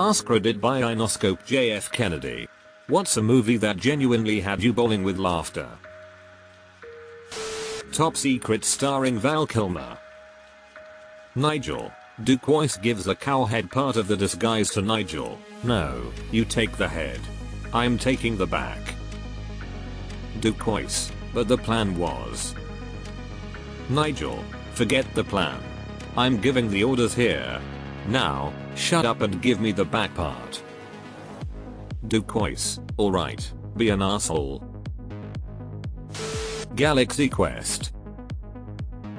Ask Reddit by Inoscope JF Kennedy. What's a movie that genuinely had you bowling with laughter? Top Secret starring Val Kilmer. Nigel. Duquois gives a cow head part of the disguise to Nigel. No, you take the head. I'm taking the back. Duquois. But the plan was. Nigel. Forget the plan. I'm giving the orders here. Now, shut up and give me the back part. Duquois. Alright, be an asshole. Galaxy Quest.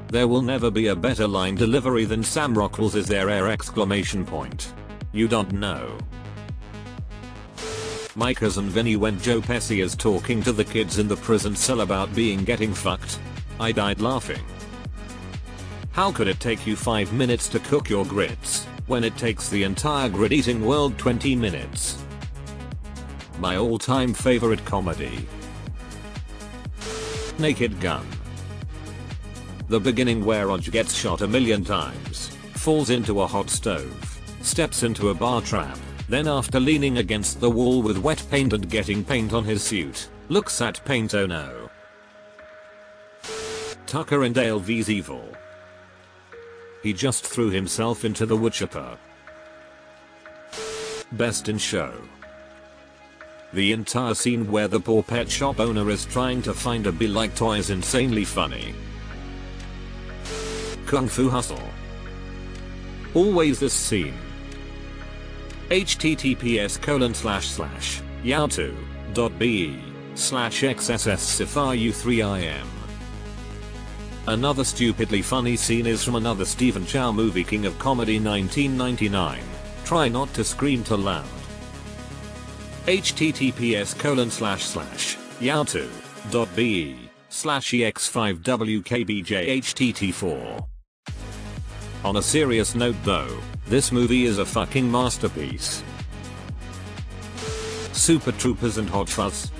There will never be a better line delivery than Sam Rockwell's is there air exclamation point. You don't know. My cousin Vinny when Joe Pesci is talking to the kids in the prison cell about being getting fucked. I died laughing. How could it take you 5 minutes to cook your grits, when it takes the entire grid eating world 20 minutes? My all time favorite comedy. Naked Gun. The beginning where Rog gets shot a million times, falls into a hot stove, steps into a bar trap, then after leaning against the wall with wet paint and getting paint on his suit, looks at paint oh no. Tucker and Dale vs Evil. He just threw himself into the woodchipper. Best in show. The entire scene where the poor pet shop owner is trying to find a bee like toy is insanely funny. Kung Fu Hustle. Always this scene https colon slash slash yahoo.be slash xsssifau3im. Another stupidly funny scene is from another Stephen Chow movie King of Comedy 1999. Try not to scream too loud. https colon slash slash yahoo.be slash ex5wkbjhtt4. On a serious note though, this movie is a fucking masterpiece. Super Troopers and Hot Fuzz.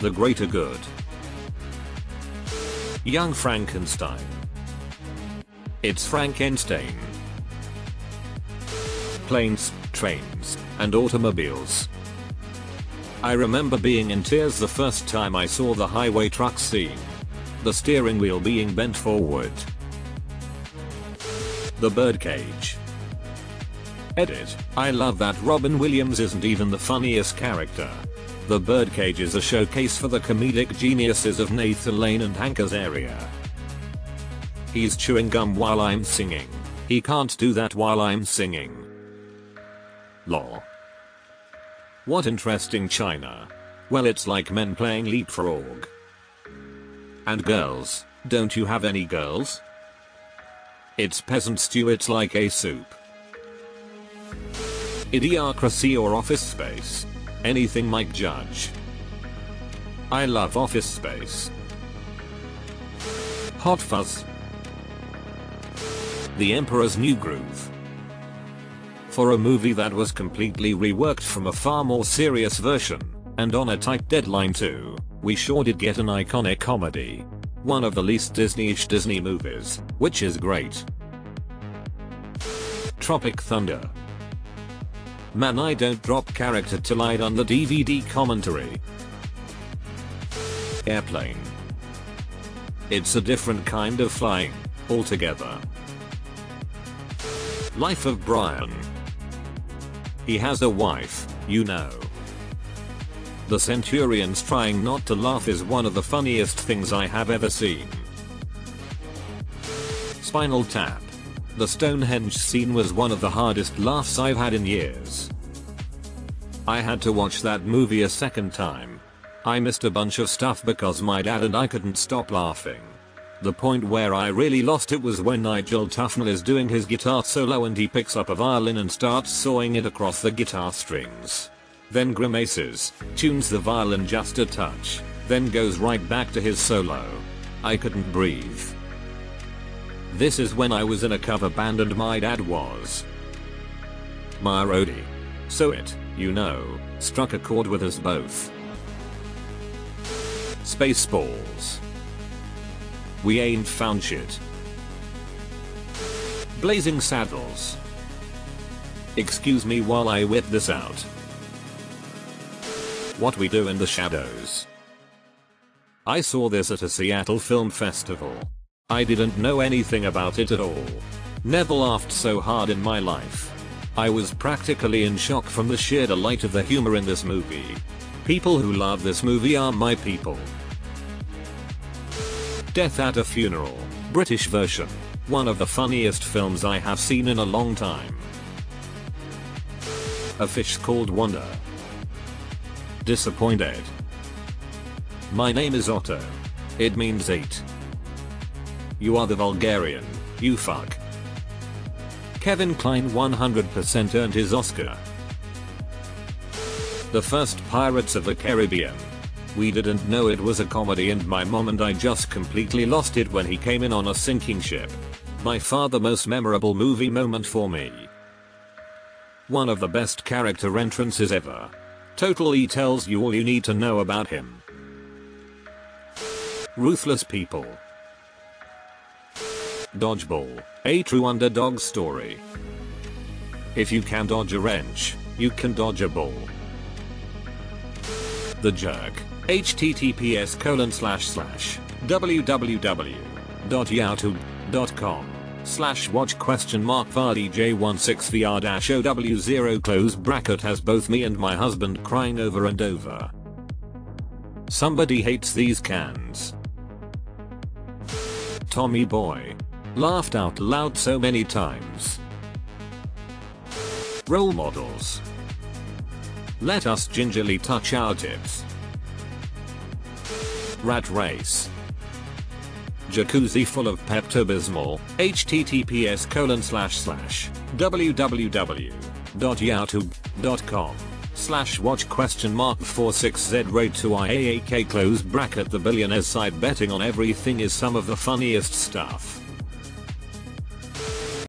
The Greater Good. Young Frankenstein. It's Frankenstein. Planes, trains, and automobiles. I remember being in tears the first time I saw the highway truck scene. The steering wheel being bent forward. The Birdcage. Edit. I love that Robin Williams isn't even the funniest character. The Birdcage is a showcase for the comedic geniuses of Nathan Lane and Hank Azaria. He's chewing gum while I'm singing. He can't do that while I'm singing. Lol. What interesting China. Well it's like men playing leapfrog. And girls, don't you have any girls? It's peasant stew it's like a soup. Idiocracy or office space. Anything Mike Judge. I love office space. Hot Fuzz. The Emperor's New Groove. For a movie that was completely reworked from a far more serious version, and on a tight deadline too, we sure did get an iconic comedy. One of the least Disney-ish Disney movies, which is great. Tropic Thunder. Man I don't drop character till I done the DVD commentary. Airplane. It's a different kind of flying, altogether. Life of Brian. He has a wife, you know. The Centurions trying not to laugh is one of the funniest things I have ever seen. Spinal Tap. The Stonehenge scene was one of the hardest laughs I've had in years. I had to watch that movie a second time. I missed a bunch of stuff because my dad and I couldn't stop laughing. The point where I really lost it was when Nigel Tufnel is doing his guitar solo and he picks up a violin and starts sawing it across the guitar strings. Then grimaces, tunes the violin just a touch, then goes right back to his solo. I couldn't breathe. This is when I was in a cover band and my dad was. My roadie. So it, you know, struck a chord with us both. Spaceballs. We ain't found shit. Blazing Saddles. Excuse me while I whip this out. What we do in the shadows. I saw this at a Seattle film festival. I didn't know anything about it at all. Never laughed so hard in my life. I was practically in shock from the sheer delight of the humor in this movie. People who love this movie are my people. Death at a Funeral, British version. One of the funniest films I have seen in a long time. A fish called Wanda. Disappointed. My name is Otto. It means 8. You are the Vulgarian, you fuck. Kevin Kline 100% earned his Oscar. The first Pirates of the Caribbean. We didn't know it was a comedy and my mom and I just completely lost it when he came in on a sinking ship. By far the most memorable movie moment for me. One of the best character entrances ever. Totally tells you all you need to know about him. Ruthless People Dodgeball, a true underdog story. If you can dodge a wrench, you can dodge a ball. The Jerk, https colon slash slash www.yahoo.com slash watch question mark vardy j16vr dash ow0 close bracket has both me and my husband crying over and over. Somebody hates these cans. Tommy Boy. Laughed out loud so many times. Role models. Let us gingerly touch our tips. Rat Race. Jacuzzi full of Pepto-Bismol, https colon slash slash www.yahoo.com slash watch question mark 46z road to IAAK close bracket the billionaire's side betting on everything is some of the funniest stuff.